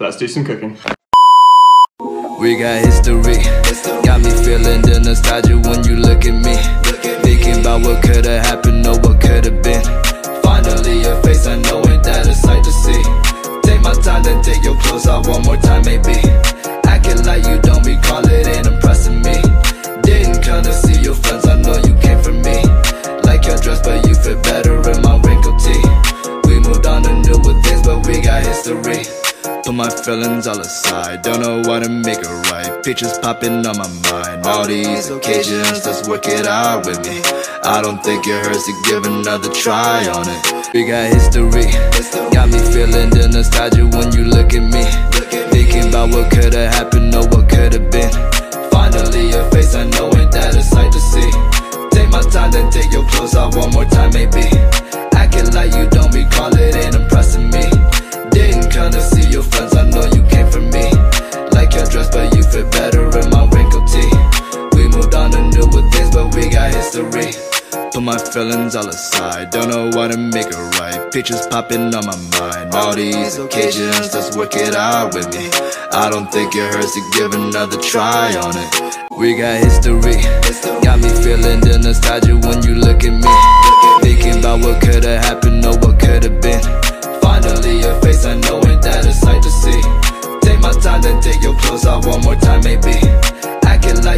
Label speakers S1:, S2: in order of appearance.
S1: Let's do some cooking.
S2: We got history, got me feeling the nostalgia when you look at me. Thinking about what could've happened or what could've been. Finally, your face, I know a sight to see. Take my time, take your clothes one more time, maybe. Acting like you don't recall it, ain't impressing me. Didn't come to see your friends, I know you came for me. Like your dress, but you fit better in my wrinkled tee. We moved on to newer things, but we got history. Put my feelings all aside, don't know what to make it right. Pictures popping on my mind. All these occasions, let's work it out with me. I don't think it hurts to give another try on it. We got history, got me feeling the nostalgia when you look at me. Thinking about what could've happened or what could've been. Finally, your face, I know ain't that a sight to see. Take my time, then take your clothes off one more time, maybe. You fit better in my wrinkled tee. We moved on to newer things, but we got history. Put my feelings all aside, don't know what to make it right. Pictures popping on my mind. All these occasions, let's work it out with me. I don't think it hurts to give another try on it. We got history, got me feeling the nostalgia when you look at me. Thinking about what could've happened time, then take your clothes off one more time, maybe. I can like